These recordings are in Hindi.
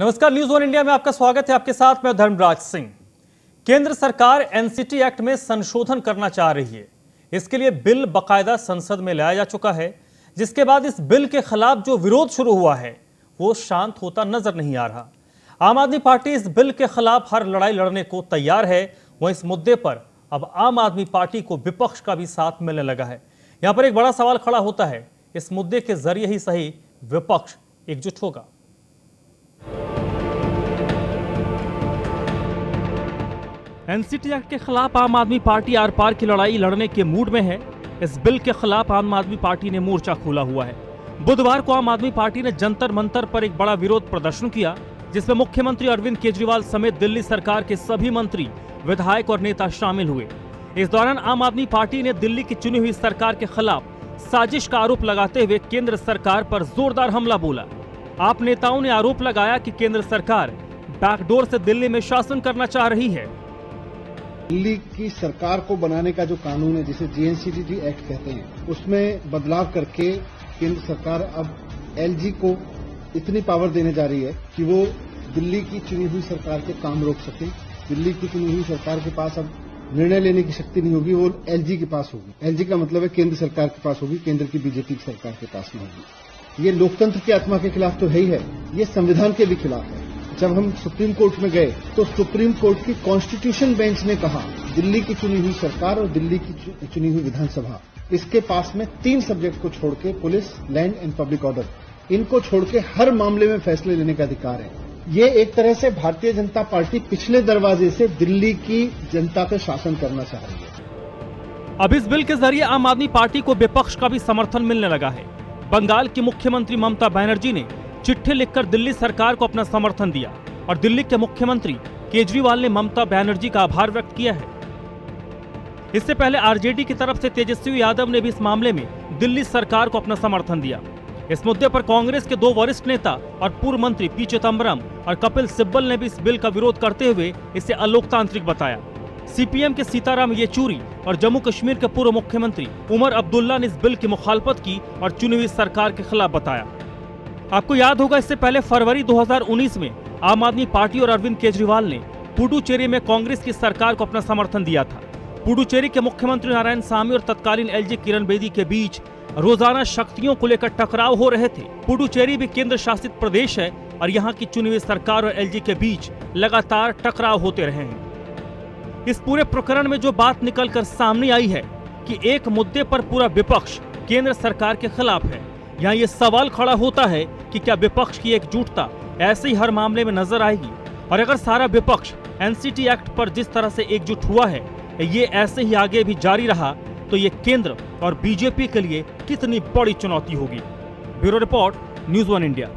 नमस्कार न्यूज़ वन इंडिया में आपका स्वागत है। आपके साथ मैं धर्मराज सिंह। केंद्र सरकार एनसीटी एक्ट में संशोधन करना चाह रही है। इसके लिए बिल बकायदा संसद में लाया जा चुका है। जिसके बाद इस बिल के खिलाफ जो विरोध शुरू हुआ है, वो शांत होता नज़र नहीं आ रहा। आम आदमी पार्टी इस बिल के खिलाफ हर लड़ाई लड़ने को तैयार है। वह इस मुद्दे पर अब आम आदमी पार्टी को विपक्ष का भी साथ मिलने लगा है। यहाँ पर एक बड़ा सवाल खड़ा होता है। इस मुद्दे के ज़रिए ही सही विपक्ष एकजुट होगा। एनसीटी एक्ट के खिलाफ आम आदमी पार्टी आर पार की लड़ाई लड़ने के मूड में है। इस बिल के खिलाफ आम आदमी पार्टी ने मोर्चा खोला हुआ है। बुधवार को आम आदमी पार्टी ने जंतर मंतर पर एक बड़ा विरोध प्रदर्शन किया, जिसमें मुख्यमंत्री अरविंद केजरीवाल समेत दिल्ली सरकार के सभी मंत्री, विधायक और नेता शामिल हुए। इस दौरान आम आदमी पार्टी ने दिल्ली की चुनी हुई सरकार के खिलाफ साजिश का आरोप लगाते हुए केंद्र सरकार पर जोरदार हमला बोला। आप नेताओं ने आरोप लगाया कि केंद्र सरकार बैकडोर से दिल्ली में शासन करना चाह रही है। दिल्ली की सरकार को बनाने का जो कानून है, जिसे जीएनसीटी एक्ट कहते हैं, उसमें बदलाव करके केंद्र सरकार अब एलजी को इतनी पावर देने जा रही है कि वो दिल्ली की चुनी हुई सरकार के काम रोक सके। दिल्ली की चुनी हुई सरकार के पास अब निर्णय लेने की शक्ति नहीं होगी, वो एलजी के पास होगी। एलजी का मतलब है केंद्र सरकार के पास होगी, केंद्र की बीजेपी सरकार के पास नहीं होगी। ये लोकतंत्र की आत्मा के खिलाफ तो है ही है, ये संविधान के भी खिलाफ है। जब हम सुप्रीम कोर्ट में गए तो सुप्रीम कोर्ट की कॉन्स्टिट्यूशन बेंच ने कहा, दिल्ली की चुनी हुई सरकार और दिल्ली की चुनी हुई विधानसभा। इसके पास में तीन सब्जेक्ट को छोड़ के police, land and public order. इनको छोड़ के हर मामले में फैसले लेने का अधिकार है। ये एक तरह से भारतीय जनता पार्टी पिछले दरवाजे से दिल्ली की जनता पे शासन करना चाह रही है। अब इस बिल के ज़रिए आम आदमी पार्टी को विपक्ष का भी समर्थन मिलने लगा है। बंगाल की मुख्यमंत्री ममता बनर्जी ने चिट्ठी लिखकर दिल्ली सरकार को अपना समर्थन दिया और दिल्ली के मुख्यमंत्री केजरीवाल ने ममता बनर्जी का आभार व्यक्त किया है। इससे पहले आरजेडी की तरफ़ से तेजस्वी यादव ने भी इस मामले में दिल्ली सरकार को अपना समर्थन दिया। इस मुद्दे पर कांग्रेस के दो वरिष्ठ नेता और पूर्व मंत्री पी चिदम्बरम और कपिल सिब्बल ने भी इस बिल का विरोध करते हुए इसे अलोकतांत्रिक बताया। सीपीएम के सीताराम येचूरी और जम्मू कश्मीर के पूर्व मुख्यमंत्री उमर अब्दुल्ला ने इस बिल की मुखालफत की और चुनी हुई सरकार के खिलाफ बताया। आपको याद होगा, इससे पहले फरवरी 2019 में आम आदमी पार्टी और अरविंद केजरीवाल ने पुडुचेरी में कांग्रेस की सरकार को अपना समर्थन दिया था। पुडुचेरी के मुख्यमंत्री नारायण सामी और तत्कालीन एलजी किरण बेदी के बीच रोज़ाना शक्तियों को लेकर टकराव हो रहे थे। पुडुचेरी भी केंद्र शासित प्रदेश है और यहाँ की चुनी हुई सरकार और एलजी के बीच लगातार टकराव होते रहे हैं। इस पूरे प्रकरण में जो बात निकलकर सामने आई है कि एक मुद्दे पर पूरा विपक्ष केंद्र सरकार के खिलाफ है। यहाँ ये सवाल खड़ा होता है कि क्या विपक्ष की एकजुटता ऐसे ही हर मामले में नज़र आएगी? और अगर सारा विपक्ष एनसीटी एक्ट पर जिस तरह से एकजुट हुआ है, ये ऐसे ही आगे भी जारी रहा तो ये केंद्र और बीजेपी के लिए कितनी बड़ी चुनौती होगी? Bureau report, news one India.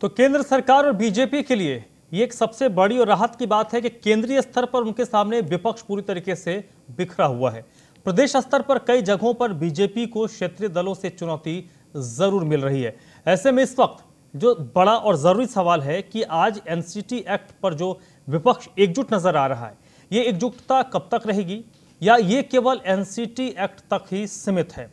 तो केंद्र सरकार और बीजेपी के लिए ये एक सबसे बड़ी और राहत की बात है कि केंद्रीय स्तर पर उनके सामने विपक्ष पूरी तरीके से बिखरा हुआ है। प्रदेश स्तर पर कई जगहों पर बीजेपी को क्षेत्रीय दलों से चुनौती ज़रूर मिल रही है। ऐसे में इस वक्त जो बड़ा और ज़रूरी सवाल है कि आज एनसीटी एक्ट पर जो विपक्ष एकजुट नज़र आ रहा है, ये एकजुटता कब तक रहेगी या ये केवल एनसीटी एक्ट तक ही सीमित है?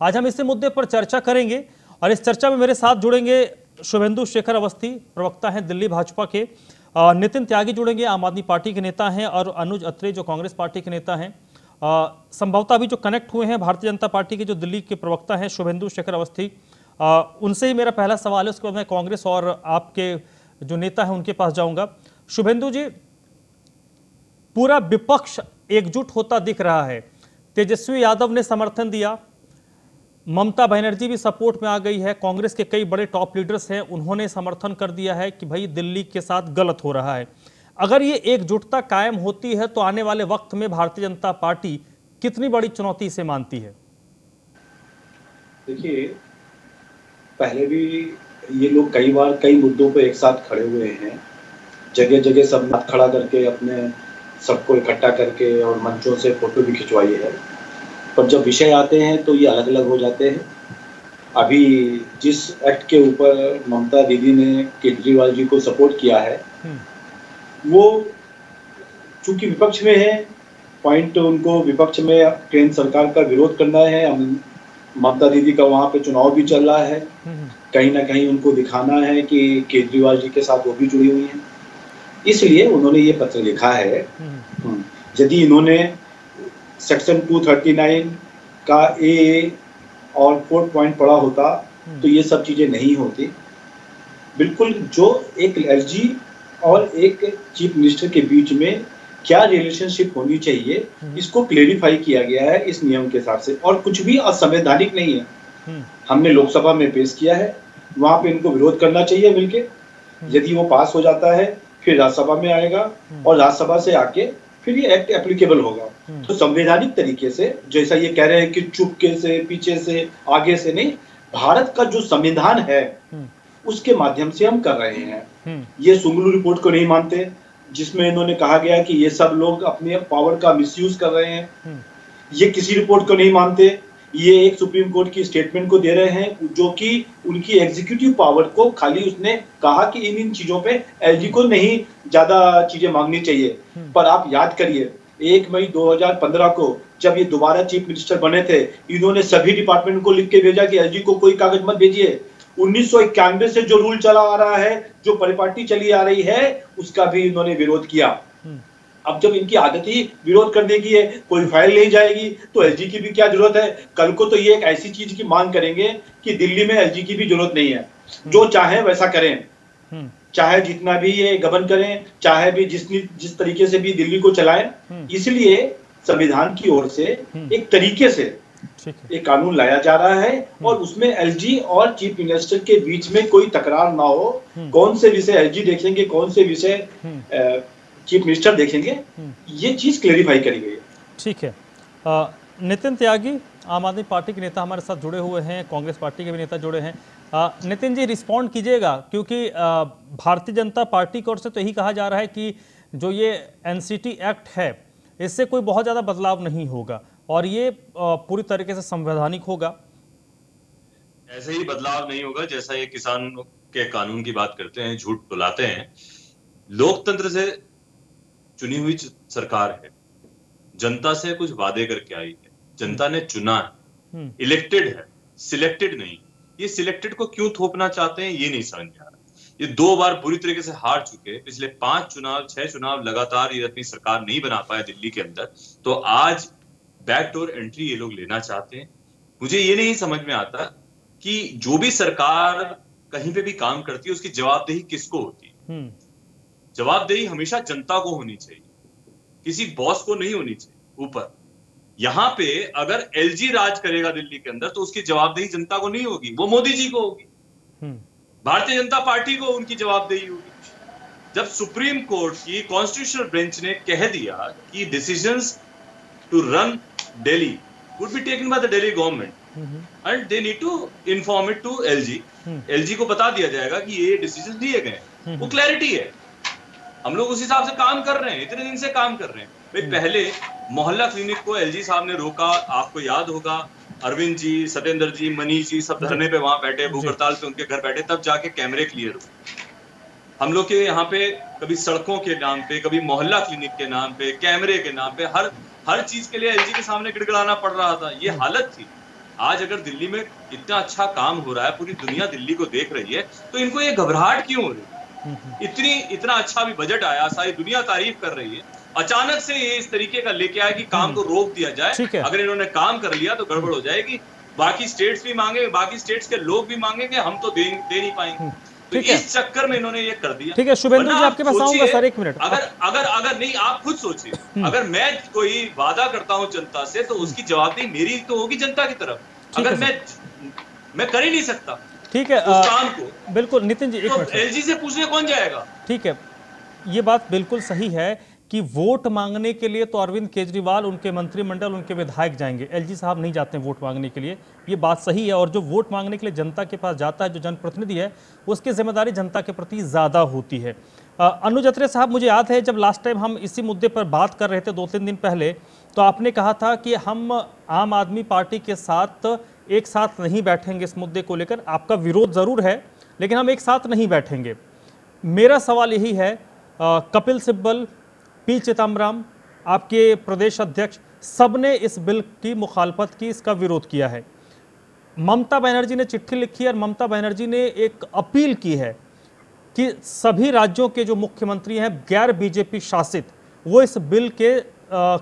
आज हम इसी मुद्दे पर चर्चा करेंगे और इस चर्चा में मेरे साथ जुड़ेंगे शुभेंदु शेखर अवस्थी, प्रवक्ता हैं दिल्ली भाजपा के नितिन त्यागी जुड़ेंगे, आम आदमी पार्टी के नेता हैं और अनुज अत्रे जो कांग्रेस पार्टी के नेता हैं। संभवतः अभी जो कनेक्ट हुए हैं भारतीय जनता पार्टी के जो दिल्ली के प्रवक्ता हैं शुभेंदु शेखर अवस्थी उनसे ही मेरा पहला सवाल है, उसके बाद मैं कांग्रेस और आपके जो नेता हैं उनके पास जाऊँगा। शुभेंदु जी, पूरा विपक्ष एकजुट होता दिख रहा है। तेजस्वी यादव ने समर्थन दिया, ममता बनर्जी भी सपोर्ट में आ गई है, कांग्रेस के कई बड़े टॉप लीडर्स हैं, उन्होंने समर्थन कर दिया है कि भाई दिल्ली के साथ गलत हो रहा है। अगर ये एकजुटता कायम होती है तो आने वाले वक्त में भारतीय जनता पार्टी कितनी बड़ी चुनौती से मानती है? देखिए पहले भी ये लोग कई बार कई मुद्दों पर एक साथ खड़े हुए हैं। जगह जगह सब मत खड़ा करके अपने सबको इकट्ठा करके और मंचों से फ़ोटो भी खिंचवाई है। पर जब विषय आते हैं तो ये अलग अलग हो जाते हैं। अभी जिस एक्ट के ऊपर ममता दीदी ने केजरीवाल जी को सपोर्ट किया है हम्म। वो चूँकि विपक्ष में है पॉइंट उनको विपक्ष में केंद्र सरकार का विरोध करना है ममता दीदी का वहाँ पे चुनाव भी चल रहा है। हम्म, कहीं ना कहीं उनको दिखाना है कि केजरीवाल जी के साथ वो भी जुड़ी हुई हैं। इसलिए उन्होंने ये पत्र लिखा है। हम्म, हम्म, यदि इन्होंने सेक्शन 239 का ए और फोर्थ पॉइंट पढ़ा होता तो ये सब चीज़ें नहीं होती। बिल्कुल जो एक एलजी और एक चीफ मिनिस्टर के बीच में क्या रिलेशनशिप होनी चाहिए हम्म। इसको क्लेरिफाई किया गया है इस नियम के हिसाब से। और कुछ भी असंवैधानिक नहीं है। हम्म, हमने लोकसभा में पेश किया है वहाँ पे इनको विरोध करना चाहिए मिलके। यदि वो पास हो जाता है फिर राज्यसभा में आएगा और राज्यसभा से आके फिर ये एक्ट एप्लीकेबल होगा। हम्म। तो संवैधानिक तरीके से जैसा ये कह रहे हैं कि चुपके से पीछे से आगे से नहीं भारत का जो संविधान है हम्म, उसके माध्यम से हम कर रहे हैं। हम्म, ये सुंगलू रिपोर्ट को नहीं मानते जिसमें इन्होंने कहा गया कि ये सब लोग अपने पावर का मिसयूज कर रहे हैं। हम्म, ये किसी रिपोर्ट को नहीं मानते ये एक सुप्रीम कोर्ट की स्टेटमेंट को दे रहे हैं जो कि उनकी एग्जीक्यूटिव पावर को खाली उसने कहा कि इन इन चीज़ों पे एलजी को नहीं ज़्यादा चीज़ें मांगनी चाहिए। पर आप याद करिए एक मई 2015 को जब ये दोबारा चीफ मिनिस्टर बने थे इन्होंने सभी डिपार्टमेंट को लिख के भेजा कि एलजी को कोई कागज़ मत भेजिए। उन्नीस से जो रूल चला आ रहा है जो परिपाटी चली आ रही है उसका भी इन्होंने विरोध किया। हम्म, अब जब इनकी आदत ही विरोध करने की है कोई फ़ाइल नहीं जाएगी तो एलजी की भी क्या ज़रूरत है? कल को तो ये एक ऐसी चीज़ की मांग करेंगे कि दिल्ली में एलजी की भी ज़रूरत नहीं है। जो चाहे वैसा करें। हम्म, चाहे जितना भी ये गबन करें चाहे भी जिस जिस तरीके से भी दिल्ली को चलाएँ हम्म। इसलिए संविधान की ओर से हम्म। एक तरीके से एक कानून लाया जा रहा है और उसमें एलजी और चीफ मिनिस्टर के बीच में कोई तकरार ना हो। हम्म। कौन से विषय एलजी देखेंगे कौन से विषय हम्म, चीफ मिनिस्टर देखेंगे हम्म। ये चीज़ क्लेरिफाई करी गई है। ठीक है। नितिन त्यागी आम आदमी पार्टी के नेता हमारे साथ जुड़े हुए हैं कांग्रेस पार्टी के भी नेता जुड़े हैं। नितिन जी रिस्पॉन्ड कीजिएगा क्योंकि भारतीय जनता पार्टी की ओर से तो यही कहा जा रहा है कि जो ये एनसीटी एक्ट है इससे कोई बहुत ज़्यादा बदलाव नहीं होगा। और ये पूरी तरीके से संवैधानिक होगा। ऐसे ही बदलाव नहीं होगा जैसा ये किसान के कानून की बात करते हैं झूठ बुलाते हैं। लोकतंत्र से चुनी हुई सरकार है। जनता से कुछ वादे करके आई है। जनता ने चुना है। हम्म, इलेक्टेड है। सिलेक्टेड नहीं। ये सिलेक्टेड को क्यों थोपना चाहते हैं ये नहीं समझ में आ रहा। ये दो बार बुरी तरीके से हार चुके पिछले पाँच चुनाव छह चुनाव लगातार ये अपनी सरकार नहीं बना पाए दिल्ली के अंदर। तो आज बैकडोर एंट्री ये लोग लेना चाहते हैं। मुझे ये नहीं समझ में आता कि जो भी सरकार कहीं पे भी काम करती है उसकी जवाबदेही किसको होती है? हम्म, जवाबदेही हमेशा जनता को होनी चाहिए। किसी बॉस को नहीं होनी चाहिए ऊपर। यहाँ पे अगर एलजी राज करेगा दिल्ली के अंदर तो उसकी जवाबदेही जनता को नहीं होगी वो मोदी जी को होगी। हम्म, भारतीय जनता पार्टी को उनकी जवाबदेही होगी। जब सुप्रीम कोर्ट की कॉन्स्टिट्यूशनल बेंच ने कह दिया कि decisions to run Delhi would be taken by the Delhi government hmm, and they need to inform it to LG. LG को बता दिया जाएगा कि ये डिसीज़न लिए गए हैं। वो क्लैरिटी है। हम लोग उस हिसाब से काम कर रहे हैं इतने दिन से काम कर रहे हैं। भाई पहले मोहल्ला क्लिनिक को एलजी साहब ने रोका आपको याद होगा अरविंद जी सत्येंद्र जी मनीष जी सब धरने पे वहाँ बैठे भूख हड़ताल पे उनके घर बैठे तब जाके कैमरे क्लियर हुए। हम लोग के यहाँ पे कभी सड़कों के नाम पे कभी मोहल्ला क्लिनिक के नाम पे कैमरे के नाम पे हर हर चीज़ के लिए एलजी के सामने गिड़गड़ाना पड़ रहा था। ये हालत थी। आज अगर दिल्ली में इतना अच्छा काम हो रहा है पूरी दुनिया दिल्ली को देख रही है तो इनको ये घबराहट क्यों हो रही? है हम्म, इतनी इतना अच्छा भी बजट आया सारी दुनिया तारीफ़ कर रही है। अचानक से ये इस तरीके का लेके आया कि काम को रोक दिया जाए। अगर इन्होंने काम कर लिया तो गड़बड़ हो जाएगी। बाकी स्टेट्स भी मांगे बाकी स्टेट्स के लोग भी मांगेंगे हम तो दे, दे नहीं पाएँगे। तो ठीक। इस चक्कर में इन्होंने ये कर दिया। ठीक है, शुभेंदु जी, आपके पास आऊँगा सर, एक मिनट। अगर अगर अगर नहीं आप खुद सोचिए। अगर मैं कोई वादा करता हूँ जनता से तो उसकी जवाबदेही मेरी तो होगी जनता की तरफ़। अगर मैं मैं कर ही नहीं सकता ठीक है को बिल्कुल नितिन जी एक तो मिनट। एलजी से पूछने कौन जाएगा? ठीक है ये बात बिल्कुल सही है। कि वोट मांगने के लिए तो अरविंद केजरीवाल, उनके मंत्रिमंडल, उनके विधायक जाएँगे। एलजी साहब नहीं जाते हैं वोट मांगने के लिए। ये बात सही है और जो वोट मांगने के लिए जनता के पास जाता है, जो जनप्रतिनिधि है, उसकी ज़िम्मेदारी जनता के प्रति ज़्यादा होती है। अनुज अत्रे साहब, मुझे याद है जब लास्ट टाइम हम इसी मुद्दे पर बात कर रहे थे दो तीन दिन पहले तो आपने कहा था कि हम आम आदमी पार्टी के साथ एक साथ नहीं बैठेंगे इस मुद्दे को लेकर। आपका विरोध ज़रूर है, लेकिन हम एक साथ नहीं बैठेंगे। मेरा सवाल यही है कपिल सिब्बल पी. चिदम्बरम आपके प्रदेश अध्यक्ष, सबने इस बिल की मुखालफत की, इसका विरोध किया है। ममता बनर्जी ने चिट्ठी लिखी है और ममता बनर्जी ने एक अपील की है कि सभी राज्यों के जो मुख्यमंत्री हैं, गैर बीजेपी शासित, वो इस बिल के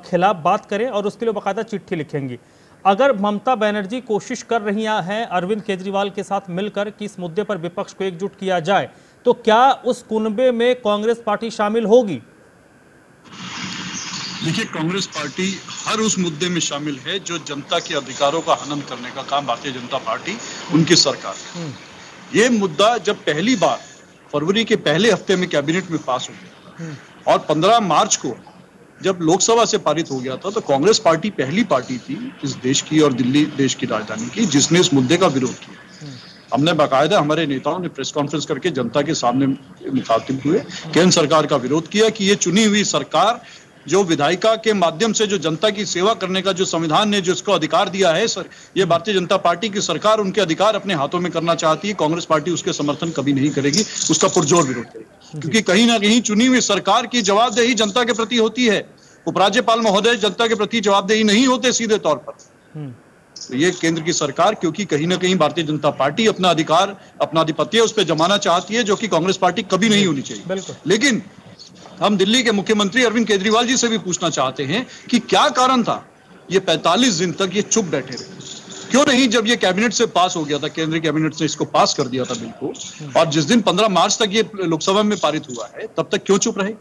खिलाफ बात करें और उसके लिए बाकायदा चिट्ठी लिखेंगी। अगर ममता बनर्जी कोशिश कर रही हैं अरविंद केजरीवाल के साथ मिलकर कि इस मुद्दे पर विपक्ष को एकजुट किया जाए तो क्या उस कुनबे में कांग्रेस पार्टी शामिल होगी? देखिए कांग्रेस पार्टी हर उस मुद्दे में शामिल है जो जनता के अधिकारों का हनन करने का काम भारतीय जनता पार्टी उनकी सरकार हम्म। ये मुद्दा जब पहली बार फरवरी के पहले हफ़्ते में कैबिनेट में पास हो गया हम्म। और 15 मार्च को जब लोकसभा से पारित हो गया था तो कांग्रेस पार्टी पहली पार्टी थी इस देश की और दिल्ली देश की राजधानी की जिसने इस मुद्दे का विरोध किया। हमने बाकायदा हमारे नेताओं ने प्रेस कॉन्फ्रेंस करके जनता के सामने मुखातिब हुए, केंद्र सरकार का विरोध किया कि ये चुनी हुई सरकार जो विधायिका के माध्यम से जो जनता की सेवा करने का जो संविधान ने जो इसको अधिकार दिया है, सर, ये भारतीय जनता पार्टी की सरकार उनके अधिकार अपने हाथों में करना चाहती है, कांग्रेस पार्टी उसके समर्थन कभी नहीं करेगी, उसका पुरजोर विरोध करेगी। क्योंकि कहीं ना कहीं चुनी हुई सरकार की जवाबदेही जनता के प्रति होती है। उपराज्यपाल महोदय जनता के प्रति जवाबदेही नहीं होते सीधे तौर पर। तो ये केंद्र की सरकार क्योंकि कहीं ना कहीं भारतीय जनता पार्टी अपना अधिकार अपना आधिपत्य उस पर जमाना चाहती है जो कि कांग्रेस पार्टी कभी नहीं होनी चाहिए। लेकिन हम दिल्ली के मुख्यमंत्री अरविंद केजरीवाल जी से भी पूछना चाहते हैं कि क्या कारण था ये 45 दिन तक ये चुप बैठे रहे। क्यों नहीं जब ये कैबिनेट से पास हो गया था केंद्रीय कैबिनेट ने इसको पास कर दिया था बिल को और जिस दिन 15 मार्च तक ये लोकसभा में पारित हुआ है तब तक क्यों चुप रहे?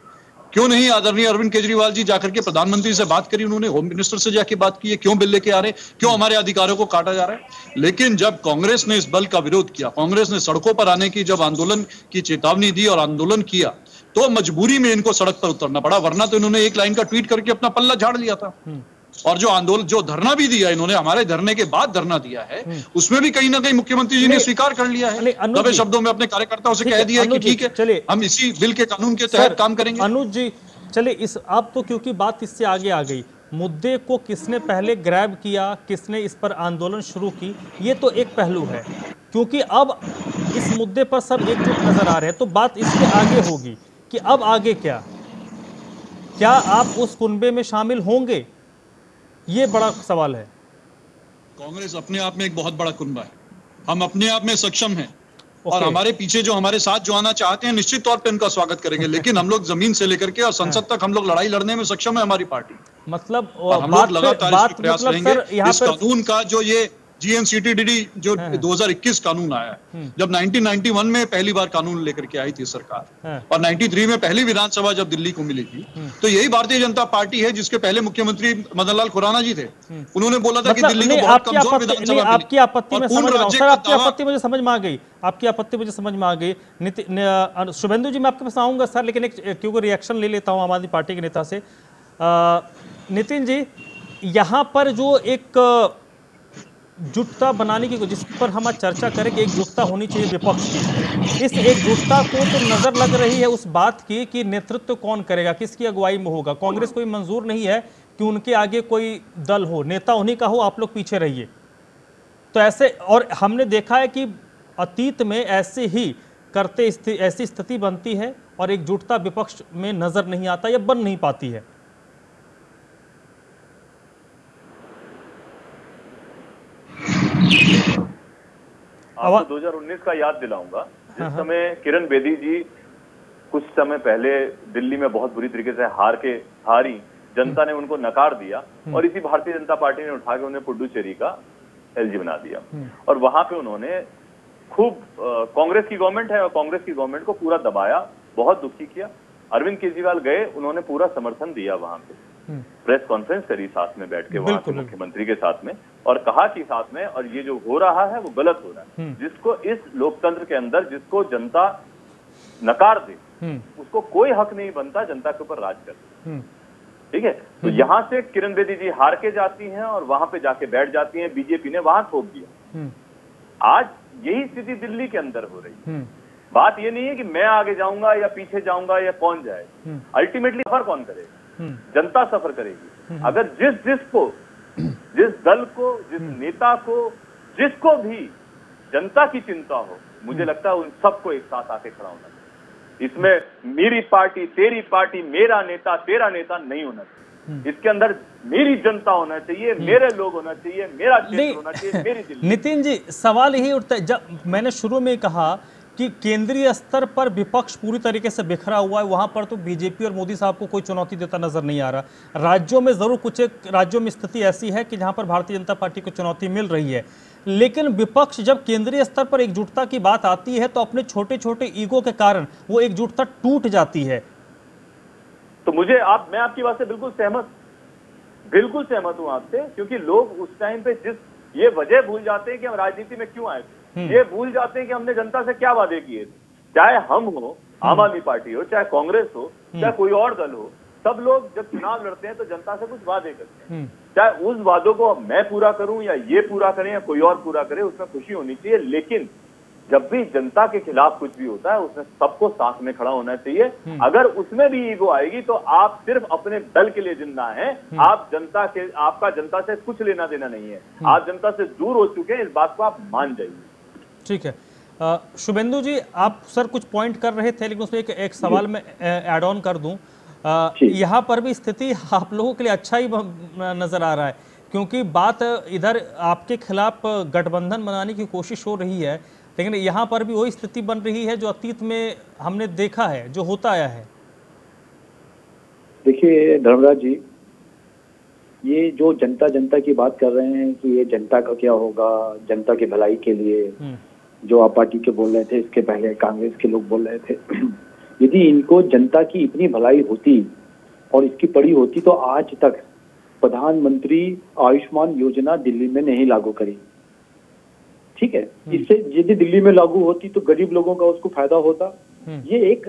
क्यों नहीं? आदरणीय अरविंद केजरीवाल जी, जाकर के प्रधानमंत्री से बात करी, उन्होंने होम मिनिस्टर से जाके बात की है क्यों बिल लेके आ रहे हैं? क्यों हमारे अधिकारों को काटा जा रहा है? लेकिन जब कांग्रेस ने इस बल का विरोध किया, कांग्रेस ने सड़कों पर आने की, जब आंदोलन की चेतावनी दी और आंदोलन किया तो मजबूरी में इनको सड़क पर उतरना पड़ा, वरना तो इन्होंने एक लाइन का ट्वीट करके अपना पल्ला झाड़ लिया था। हम्म। और जो आंदोलन जो धरना भी दिया इन्होंने हमारे धरने के बाद धरना दिया है हम्म। उसमें भी कहीं ना कहीं मुख्यमंत्री जी ने स्वीकार कर लिया है। दबे शब्दों में अपने कार्यकर्ताओं से कह दिया है कि ठीक है चलिए। हम इसी बिल के कानून के तहत काम करेंगे। अनुज जी चलिए इस अब तो क्योंकि बात इससे आगे आ गई मुद्दे को किसने पहले ग्रैब किया किसने इस पर आंदोलन शुरू की ये तो एक पहलू है। क्योंकि अब इस मुद्दे पर सब एकजुट नज़र आ रहे हैं तो बात इसके आगे होगी कि अब आगे क्या? क्या आप उस कुनबे में शामिल होंगे? ये बड़ा सवाल है। कांग्रेस अपने आप में एक बहुत बड़ा कुंबा है। हम अपने आप में सक्षम हैं। और हमारे पीछे जो हमारे साथ जो आना चाहते हैं निश्चित तौर पे उनका स्वागत करेंगे। लेकिन हम लोग ज़मीन से लेकर के और संसद हाँ। तक हम लोग लड़ाई लड़ने में सक्षम है हमारी पार्टी। मतलब और हम लोग लगातार प्रयास करेंगे। इस कानून का जो ये जीएनसीटीडी जो हाँ। 2021 कानून आया हम्म। जब 1991 में पहली बार कानून लेकर के आई थी सरकार हाँ। और 93 में पहली विधानसभा जब दिल्ली को मिली थी हम्म। तो यही भारतीय जनता पार्टी है जिसके पहले मुख्यमंत्री मदन लाल खुराना जी थे हम्म। उन्होंने बोला था कि मतलब दिल्ली को बहुत कमज़ोर विधानसभा आपकी आपत्ति में समझ आपकी आपत्ति मुझे समझ में आ गई आपकी आपत्ति मुझे समझ में आ गई शुभेंदु जी मैं आपके पास आऊँगा सर लेकिन एक क्योंकि रिएक्शन ले लेता हूँ आम आदमी पार्टी के नेता से नितिन जी यहाँ पर जो एक जुटता बनाने की जिस पर हम आज चर्चा करें कि एकजुटता होनी चाहिए विपक्ष की। इस एकजुटता को तो नज़र लग रही है उस बात की कि नेतृत्व कौन करेगा, किसकी अगुवाई में होगा? कांग्रेस कोई मंजूर नहीं है कि उनके आगे कोई दल हो। नेता उन्हीं का हो, आप लोग पीछे रहिए। तो ऐसे, और हमने देखा है कि अतीत में ऐसे ही करते ऐसी स्थिति बनती है और एकजुटता विपक्ष में नज़र नहीं आता या बन नहीं पाती है। आपको 2019 का याद दिलाऊँगा जिस हाँ, हाँ। समय किरण बेदी जी कुछ समय पहले दिल्ली में बहुत बुरी तरीके से हार के हारी जनता ने उनको नकार दिया हम्म। और इसी भारतीय जनता पार्टी ने उठा के उन्हें पुडुचेरी का एलजी बना दिया हम्म। और वहाँ पे उन्होंने खूब कांग्रेस की गवर्नमेंट है और कांग्रेस की गवर्नमेंट को पूरा दबाया बहुत दुखी किया अरविंद केजरीवाल गए उन्होंने पूरा समर्थन दिया वहाँ पे प्रेस कॉन्फ्रेंस करी साथ में बैठ के वहाँ मुख्यमंत्री के साथ में और कहा कि साथ में और ये जो हो रहा है वो गलत हो रहा है। हम्म। जिसको इस लोकतंत्र के अंदर जिसको जनता नकार दे हम्म। उसको कोई हक नहीं बनता जनता के ऊपर राज कर हम्म। ठीक है? तो यहाँ से किरण बेदी जी हार के जाती हैं और वहाँ पे जाके बैठ जाती हैं बीजेपी ने वहाँ थोप दिया। आज यही स्थिति दिल्ली के अंदर हो रही है। बात ये नहीं है कि मैं आगे जाऊँगा या पीछे जाऊँगा या कौन जाए। अल्टीमेटली सफ़र कौन करेगा। जनता सफ़र करेगी। हम्म। अगर जिस जिस को जिस दल को जिस हम्म। नेता को जिसको भी जनता की चिंता हो मुझे लगता है उन सबको एक साथ आके खड़ा होना चाहिए। इसमें मेरी पार्टी तेरी पार्टी मेरा नेता तेरा नेता नहीं होना चाहिए। इसके अंदर मेरी जनता होना चाहिए मेरे लोग होना चाहिए मेरा होना चाहिए मेरी नितिन जी सवाल यही उठता है। जब मैंने शुरू में कहा कि केंद्रीय स्तर पर विपक्ष पूरी तरीके से बिखरा हुआ है। वहाँ पर तो बीजेपी और मोदी साहब को कोई चुनौती देता नज़र नहीं आ रहा। राज्यों में ज़रूर कुछ एक, राज्यों में स्थिति ऐसी है कि जहाँ पर भारतीय जनता पार्टी को चुनौती मिल रही है। लेकिन विपक्ष जब केंद्रीय स्तर पर एकजुटता की बात आती है तो अपने छोटे छोटे ईगो के कारण वो एकजुटता टूट जाती है। तो मुझे आप, मैं आपकी बात से बिल्कुल सहमत बिल्कुल सहमत हूँ आपसे, क्योंकि लोग उस टाइम पे जिस ये वजह भूल जाते हैं कि हम राजनीति में क्यों आए थे। ये भूल जाते हैं कि हमने जनता से क्या वादे किए थे। चाहे हम हो आम आदमी पार्टी हो चाहे कांग्रेस हो चाहे कोई और दल हो सब लोग जब चुनाव लड़ते हैं तो जनता से कुछ वादे करते हैं। चाहे उस वादों को मैं पूरा करूँ या ये पूरा करें या कोई और पूरा करे उसमें खुशी होनी चाहिए लेकिन जब भी जनता के खिलाफ कुछ भी होता है उसमें सबको साथ में खड़ा होना चाहिए। अगर उसमें भी ईगो आएगी तो आप सिर्फ़ अपने दल के लिए ज़िंदा हैं। आप जनता के आपका जनता से कुछ लेना देना नहीं है। आप जनता से दूर हो चुके हैं इस बात को आप मान जाइए। ठीक है। शुभेंदु जी आप सर कुछ पॉइंट कर रहे थे लेकिन उसमें एक, एक सवाल मैं ऐड ऑन कर दूँ। यहाँ पर भी स्थिति आप लोगों के लिए अच्छा ही नज़र आ रहा है क्योंकि बात इधर आपके खिलाफ गठबंधन बनाने की कोशिश हो रही है लेकिन यहाँ पर भी वही स्थिति बन रही है जो अतीत में हमने देखा है जो होता आया है। देखिए धर्मराज जी ये जो जनता जनता की बात कर रहे हैं कि ये जनता का क्या होगा जनता की भलाई के लिए हम्म, जो आप पार्टी के बोल रहे थे इसके पहले कांग्रेस के लोग बोल रहे थे। यदि इनको जनता की इतनी भलाई होती और इसकी पड़ी होती तो आज तक प्रधानमंत्री आयुष्मान योजना दिल्ली में नहीं लागू करी। ठीक है? इससे यदि दिल्ली में लागू होती तो गरीब लोगों का उसको फ़ायदा होता। हम्म। ये एक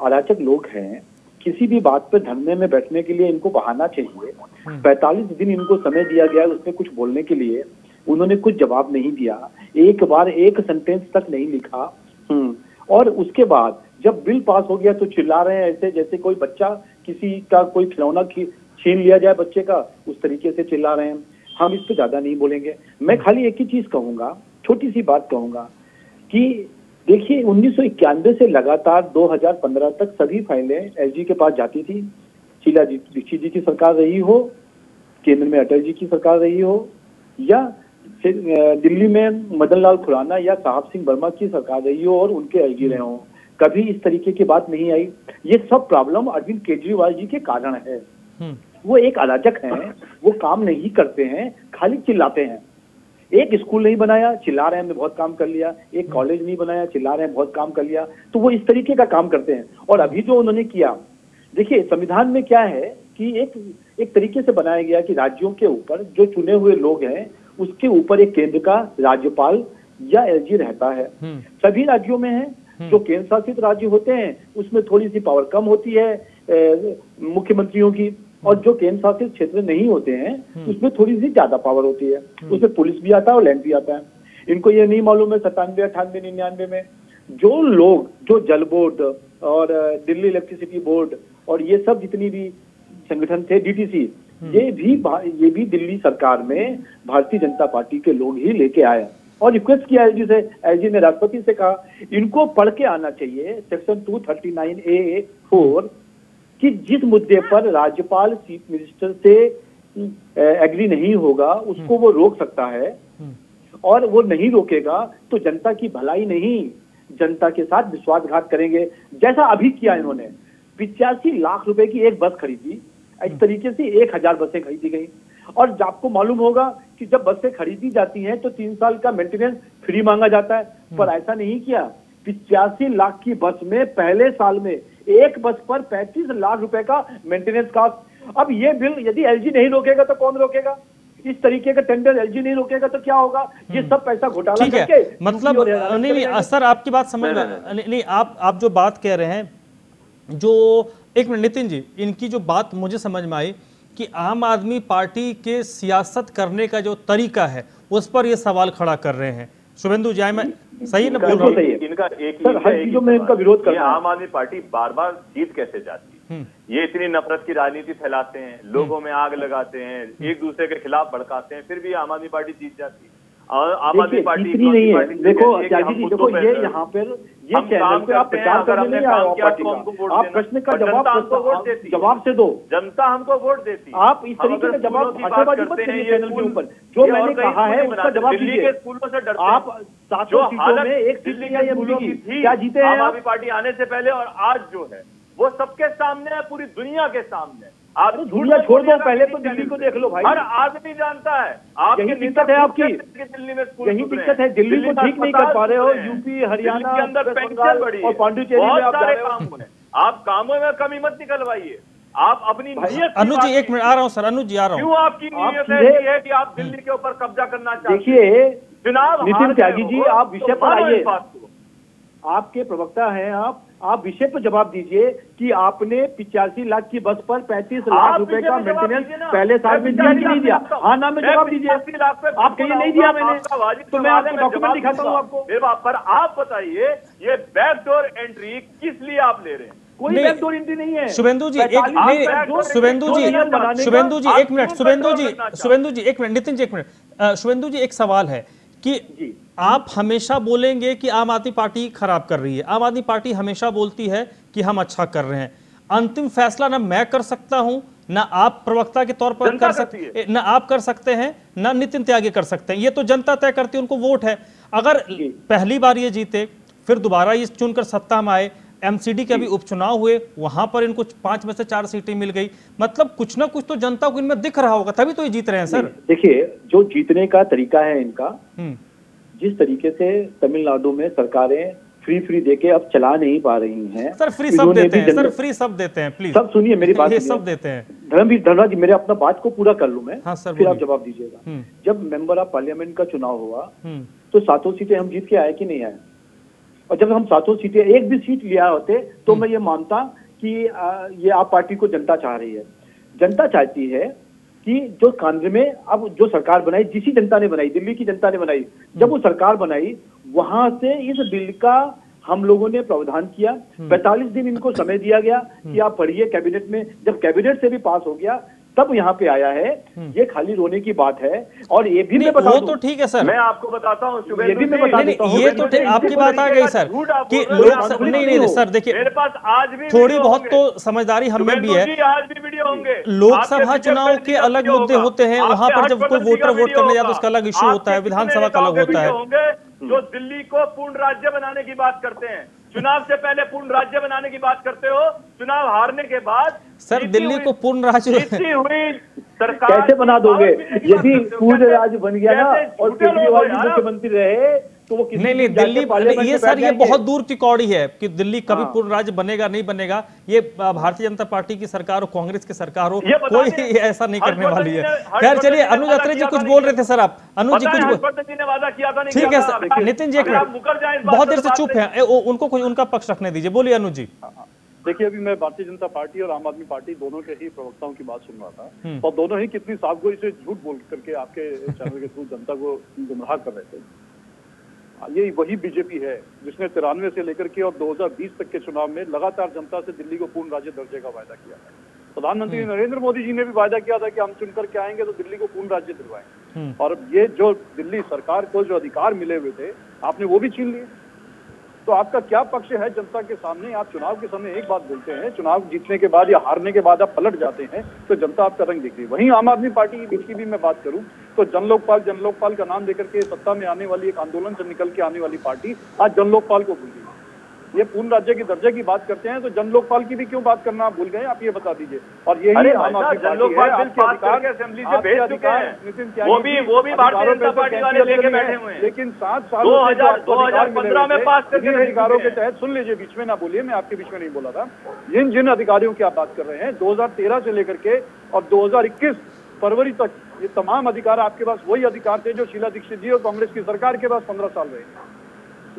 अराचक लोग हैं। किसी भी बात पर धरने में बैठने के लिए इनको बहाना चाहिए। पैतालीस दिन इनको समय दिया गया है उसमें कुछ बोलने के लिए। उन्होंने कुछ जवाब नहीं दिया। एक बार एक सेंटेंस तक नहीं लिखा। हम्म, और उसके बाद जब बिल पास हो गया तो चिल्ला रहे हैं ऐसे जैसे कोई बच्चा किसी का कोई खिलौना छीन लिया जाए बच्चे का उस तरीके से चिल्ला रहे हैं। हम इस पे ज़्यादा नहीं बोलेंगे। मैं खाली एक ही चीज़ कहूँगा छोटी सी बात कहूँगा कि देखिए उन्नीस सौ इक्यानवे से लगातार 2015 तक सभी फाइलें एसजी के पास जाती थी। शीला जी दीक्षित जी की सरकार रही हो केंद्र में अटल जी की सरकार रही हो या दिल्ली में मदन लाल खुराना या साहब सिंह वर्मा की सरकार रही हो और उनके एलजी रहे हो कभी इस तरीके की बात नहीं आई। ये सब प्रॉब्लम अरविंद केजरीवाल जी के कारण है। हम्म, वो एक अराजक हैं वो काम नहीं करते हैं खाली चिल्लाते हैं। एक स्कूल नहीं बनाया चिल्ला रहे हैं हमने बहुत काम कर लिया। एक कॉलेज नहीं बनाया चिल्ला रहे हैं बहुत काम कर लिया। तो वो इस तरीके का काम करते हैं। और अभी जो उन्होंने किया देखिए संविधान में क्या है कि एक एक तरीके से बनाया गया कि राज्यों के ऊपर जो चुने हुए लोग हैं उसके ऊपर एक केंद्र का राज्यपाल या एलजी रहता है। हम्म, सभी राज्यों में है जो केंद्र शासित राज्य होते हैं उसमें थोड़ी सी पावर कम होती है मुख्यमंत्रियों की और जो केंद्र शासित क्षेत्र नहीं होते हैं उसमें थोड़ी सी ज़्यादा पावर होती है। उसमें पुलिस भी आता है और लैंड भी आता है। इनको ये नहीं मालूम है सत्तानवे अठानवे निन्यानवे में। जो लोग जो जल बोर्ड और दिल्ली इलेक्ट्रिसिटी बोर्ड और ये सब जितनी भी संगठन थे डीटीसी ये भी ये भी दिल्ली सरकार में भारतीय जनता पार्टी के लोग ही लेके आए और रिक्वेस्ट किया एलजी से एलजी ने राष्ट्रपति से कहा इनको पढ़ के आना चाहिए सेक्शन 239 ए फोर कि जिस मुद्दे पर राज्यपाल चीफ मिनिस्टर से एग्री नहीं होगा उसको वो रोक सकता है। और वो नहीं रोकेगा तो जनता की भलाई नहीं। जनता के साथ विश्वासघात करेंगे। जैसा अभी किया इन्होंने पिचासी लाख रुपए की एक बस खरीदी। इस तरीके से एक हज़ार बसें खरीदी गई। और आपको मालूम होगा कि जब बसें खरीदी जाती हैं तो तीन साल का मेंटेनेंस फ्री मांगा जाता है। पर ऐसा नहीं किया। पिचासी लाख की बस में पहले साल में एक बस पर पैंतीस लाख रुपए का मेंटेनेंस कास्ट अब ये बिल यदि एलजी नहीं रोकेगा तो कौन रोकेगा? इस तरीके का टेंडर एलजी नहीं रोकेगा तो क्या होगा? ये सब पैसा घोटाला करके मतलब नहीं नहीं सर आपकी बात समझ में नहीं आप आप जो बात कह रहे हैं जो एक मिनट नितिन जी इनकी जो बात मुझे समझ में आई कि आम आदमी पार्टी के सियासत करने का जो तरीका है उस पर ये सवाल खड़ा कर रहे हैं। शुभेंदु जय मैं सही ना बोल रहा हूँ? इनका एक सर, इनका हर चीज़ों में इनका विरोध कर आम आदमी पार्टी बार बार जीत कैसे जाती है? हम्म। ये इतनी नफरत की राजनीति फैलाते हैं लोगों में आग लगाते हैं एक दूसरे के खिलाफ भड़काते हैं फिर भी आम आदमी पार्टी जीत जाती है। आम आदमी पार्टी नहीं है। देखो त्यागी जी देखो ये यहाँ पर ये चैनल पे आप प्रचार करने नहीं आए काम हो पार्टी तो का। आप प्रश्न का जवाब जवाब से दो। जनता हमको वोट देती है। आप इस तरीके का जवाब भाषाबाजी मत करते हैं, करिए चैनल के ऊपर। जो मैंने कहा है उसका जवाब दीजिए। स्कूलों से डरते आप सातों जो सीटों हालत में एक सीट के क्या जीते हैं आम आदमी पार्टी आने से पहले और आज जो है वो सबके सामने है पूरी दुनिया के सामने। आप अरे झूठ दुनिया छोड़ दो, पहले तो दिल्ली को देख लो भाई। हर आदमी जानता है। आपके यही दिक्कत है आपकी। हैं। दिल्ली में स्कूल यही दिक्कत है। दिल्ली को ठीक नहीं कर पा रहे हो यूपी। हरियाणा के अंदर पेंशन बढ़ी और है। पांडुचेरी में आप जा सारे रहे हो। काम हुए आप कामों में कमी मत निकलवाइए। आप अपनी नीयत अनुज जी एक मिनट आ रहा हूँ सर। अनुज जी आ रहा क्यों हूँ आपकी आप नीयत ऐसी है कि आप दिल्ली के ऊपर कब्जा करना चाहते हैं? देखिए चुनाव नितिन त्यागी जी, आप तो विषय पर आइए। आपके प्रवक्ता हैं आप। आप विषय पर जवाब दीजिए कि आपने पिचासी लाख की बस पर पैंतीस लाख रुपए का मेंटेनेंस पहले साल में दिया कि नहीं दिया? हाँ नाम में जवाब दीजिए। 85 लाख पे आप कहिए नहीं दिया मैंने। तो मैं आपको डॉक्यूमेंट दिखाता हूँ आपको। मेरे बाप पर आप बताइए ये बैकडोर एंट्री किस लिए आप ले रहे हैं? कोई नहीं, एंट्री नहीं है। शुभेंदु जी एक नहीं शुभेंदु जी शुभेंदु जी एक मिनट शुभेंदु जी शुभेंदु जी एक मिनट नितिन जी एक मिनट। शुभेंदु जी एक सवाल है। कि आप हमेशा बोलेंगे कि आम आदमी पार्टी खराब कर रही है। आम आदमी पार्टी हमेशा बोलती है कि हम अच्छा कर रहे हैं। अंतिम फैसला ना मैं कर सकता हूँ ना आप प्रवक्ता के तौर पर कर सकते ना आप कर सकते हैं ना नितिन त्यागी कर सकते हैं। ये तो जनता तय करती है उनको वोट है। अगर पहली बार ये जीते फिर दोबारा ये चुनकर सत्ता में आए एमसीडी के अभी उपचुनाव हुए वहाँ पर इनको पाँच में से चार सीटें मिल गई। मतलब कुछ ना कुछ तो जनता को इनमें दिख रहा होगा तभी तो ये जीत रहे हैं सर। देखिए जो जीतने का तरीका है इनका हम्म। जिस तरीके से तमिलनाडु में सरकारें फ्री फ्री देके अब चला नहीं पा रही हैं सर फ्री सब देते हैं सर फ्री सब देते हैं प्लीज़ सब सुनिए मेरी बात ये सब देते हैं। धर्मवीर धर्मराज जी मेरे अपना बात को पूरा कर लूँ मैं हाँ, सर, फिर आप जवाब दीजिएगा। हम्म। जब मेंबर ऑफ़ पार्लियामेंट का चुनाव हुआ हम्म। तो सातों सीटें हम जीत के आए कि नहीं आए? और जब हम सातों सीटें एक भी सीट लिया होते तो मैं ये मानता कि ये आप पार्टी को जनता चाह रही है। जनता चाहती है कि जो केंद्र में अब जो सरकार बनाई जिसी जनता ने बनाई दिल्ली की जनता ने बनाई जब वो सरकार बनाई वहाँ से इस बिल का हम लोगों ने प्रावधान किया। पैंतालीस दिन इनको समय दिया गया कि आप पढ़िए कैबिनेट में। जब कैबिनेट से भी पास हो गया तब यहाँ पे आया है। ये खाली रोने की बात है और ये भी मैं बता वो तो ठीक है सर। मैं आपको बताता हूँ ये भी मैं बता देता हूँ। ये तो ठीक- आपकी बात आ गई सर कि लोग नहीं नहीं सर देखिए मेरे पास आज भी थोड़ी बहुत तो समझदारी हमें भी है। आज भी वीडियो होंगे। लोकसभा चुनाव के अलग मुद्दे होते हैं, वहाँ पर जब कोई वोटर वोट करने जाता है तो उसका अलग इश्यू होता है, विधानसभा का अलग होता है। जो दिल्ली को पूर्ण राज्य बनाने की बात करते हैं? चुनाव से पहले पूर्ण राज्य बनाने की बात करते हो चुनाव हारने के बाद सर दिल्ली को पूर्ण राज्य हुई सरकार कैसे बना दोगे यदि पूर्ण राज्य बन गया ना और केजरीवाल। मुख्यमंत्री रहे तो वो किसी नहीं नहीं दिल्ली ये सर ये बहुत दूर की कौड़ी है कि दिल्ली कभी पूर्ण राज्य बनेगा नहीं बनेगा। ये भारतीय जनता पार्टी की सरकार हो कांग्रेस की सरकार हो कोई ऐसा नहीं करने वाली है। खैर चलिए अनुज अत्रे जी कुछ बोल रहे थे सर आप। अनुज जी कुछ ठीक है सर नितिन जी बहुत देर से चुप है। उनको कोई उनका पक्ष रखने दीजिए बोलिए अनुज जी। देखिए अभी मैं भारतीय जनता पार्टी और आम आदमी पार्टी दोनों के ही प्रवक्ताओं की बात सुन रहा था। हम्म। और दोनों ही कितनी साफ़ साफगोई से झूठ बोल करके आपके चैनल के थ्रू जनता को गुमराह कर रहे थे। ये वही बीजेपी है जिसने तिरानवे से लेकर के और 2020 तक के चुनाव में लगातार जनता से दिल्ली को पूर्ण राज्य दर्जे का वायदा किया है। प्रधानमंत्री नरेंद्र मोदी जी ने भी वायदा किया था कि हम चुनकर के आएँगे तो दिल्ली को पूर्ण राज्य दिलवाएँगे। हम्म। और ये जो दिल्ली सरकार को जो अधिकार मिले हुए थे आपने वो भी छीन लिए। तो आपका क्या पक्ष है? जनता के सामने आप चुनाव के समय एक बात बोलते हैं, चुनाव जीतने के बाद या हारने के बाद आप पलट जाते हैं तो जनता आपका रंग दिख रही है। वहीं आम आदमी पार्टी की भी मैं बात करूँ तो जन लोकपाल जन लोकपाल का नाम देकर के सत्ता में आने वाली एक आंदोलन से निकल के आने वाली पार्टी आज जन लोकपाल को भूल गई। ये पूर्ण राज्य के दर्जे की बात करते हैं तो जन लोकपाल की भी क्यों बात करना आप भूल गए? आप ये बता दीजिए। और यही आम आदमी पार्टी लोकपाल बिल आपके अधिकार- असेंबली से भेज चुके हैं। नितिन वो भी- वो भी भारतीय जनता तो पार्टी वाले लेके बैठे हुए हैं। लेकिन सात सालों से जो 2000 आपको अधिकार मिले 2015 में पास करके अधिकारों के तहत सुन लीजिए बीच में ना बोलिए मैं आपके बीच में नहीं बोला था। जिन जिन अधिकारियों की आप बात कर रहे हैं 2013 से लेकर के और 2021 फरवरी तक ये तमाम अधिकार आपके पास वही अधिकार थे जो शीला दीक्षित जी और कांग्रेस की सरकार के पास पंद्रह साल रहे।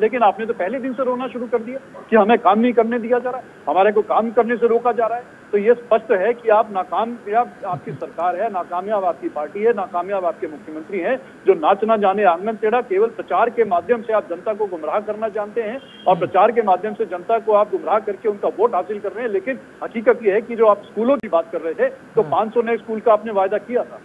लेकिन आपने तो पहले दिन से रोना शुरू कर दिया कि हमें काम नहीं करने दिया जा रहा है हमारे को काम करने से रोका जा रहा है। तो ये स्पष्ट है कि आप नाकामयाब आपकी सरकार है नाकामयाब आपकी पार्टी है नाकामयाब आपके मुख्यमंत्री हैं जो नाचना जाने आँगन टेढ़ा केवल प्रचार के माध्यम से आप जनता को गुमराह करना जानते हैं और प्रचार के माध्यम से जनता को आप गुमराह करके उनका वोट हासिल कर रहे हैं। लेकिन हकीकत यह है कि जो आप स्कूलों की बात कर रहे थे तो 500 नए स्कूल का आपने वायदा किया था।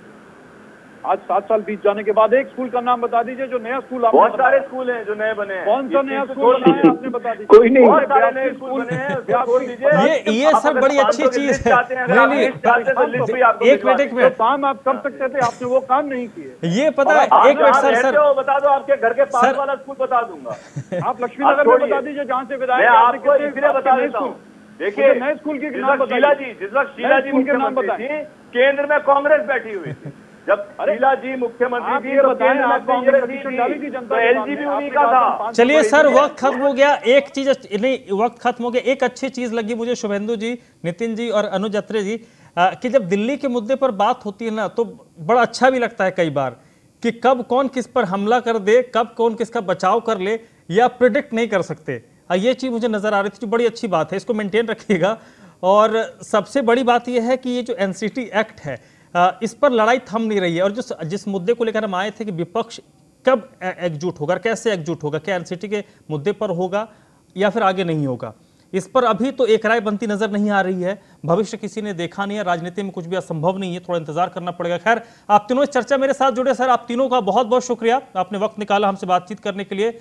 आज सात साल बीत जाने के बाद एक स्कूल का नाम बता दीजिए जो नया स्कूल आपने बहुत सारे स्कूल हैं जो नए बने हैं। कौन सा नया तो स्कूल बनाया दीजिए। आपने बता दीजिए। कोई नहीं। बहुत सारे नए स्कूल बने हैं। ये ये अगर बड़ी अच्छी चीज़ है। हैं, नहीं नहीं हैं, तो लिस्ट भी आपको एक मिनट एक मिनट। काम आप कर सकते थे आपने वो काम नहीं किए। ये पता है एक मिनट सर सर। बता दो आपके घर के पास वाला स्कूल बता दूँगा। आप लक्ष्मी नगर में बता दीजिए जहाँ से विधायक हैं, आपको इसलिए बता देता हूँ। देखिए नए स्कूल के जिस नाम वक्त शीला जी जिस वक्त शीला जी स्कूल के नाम बताइए। केंद्र में कांग्रेस बैठी हुई थी। जब शीला जी मुख्यमंत्री थी तो केंद्र में कांग्रेस थी तो भी उन्हीं का था, चलिए सर वक्त खत्म हो गया। एक चीज़ नहीं वक्त खत्म हो गया। एक अच्छी चीज़ लगी मुझे शुभेंदु जी नितिन जी और अनुज अत्रे जी आ, कि जब दिल्ली के मुद्दे पर बात होती है ना तो बड़ा अच्छा भी लगता है कई बार कि कब कौन किस पर हमला कर दे कब कौन किसका बचाव कर ले या प्रिडिक्ट नहीं कर सकते। आ, ये चीज़ मुझे नज़र आ रही थी जो बड़ी अच्छी बात है इसको मेंटेन रखिएगा। और सबसे बड़ी बात यह है कि ये जो एनसीटी एक्ट है इस पर लड़ाई थम नहीं रही है। और जो जिस मुद्दे को लेकर हम आए थे कि विपक्ष कब एकजुट होगा, कैसे एकजुट होगा, क्या एनसीटी के मुद्दे पर होगा या फिर आगे नहीं होगा। इस पर अभी तो एक राय बनती नज़र नहीं आ रही है। भविष्य किसी ने देखा नहीं है, राजनीति में कुछ भी असंभव नहीं है, थोड़ा इंतज़ार करना पड़ेगा। खैर, आप तीनों इस चर्चा मेरे साथ जुड़े। सर, आप तीनों का बहुत बहुत शुक्रिया। आपने वक्त निकाला हमसे बातचीत करने के लिए।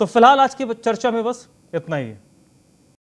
तो फ़िलहाल आज की चर्चा में बस इतना ही है।